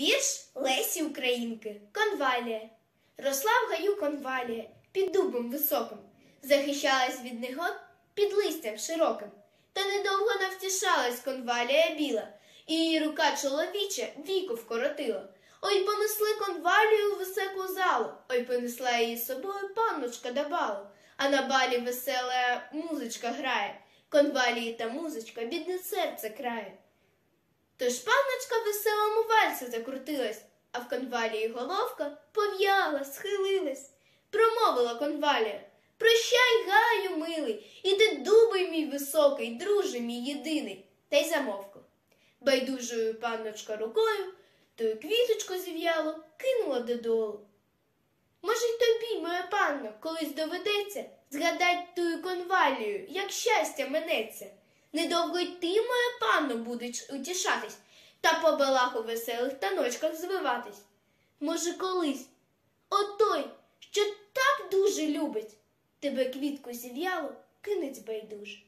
Вірш Лесі Українки. Конвалія. Росла в гаю конвалія під дубом високим, захищалась від негод під листям широким. Та недовго навтішалась конвалія біла, і її рука чоловіча віку вкоротила. Ой, понесли конвалію в високу залу, ой, понесла її з собою панночка до балу. А на балі весела музичка грає, конвалії та музичка бідне серце крає. Тож панночка в веселому вальсі закрутилась, а в конвалії головка пов'яла, схилилась. Промовила конвалія. Прощай, гаю, милий, іди дубий мій високий, друже мій єдиний, та й замовкла. Байдужою панночка рукою, тою квіточку зів'яло, кинула додолу. Може, й тобі, моя панно, колись доведеться згадать тую конвалію, як щастя минеться. Недовго й ти, моя панно, будеш утішатись та по балаху веселих таночках звиватись. Може, колись отой, що так дуже любить, тебе квітку зів'яло, кинець байдуже.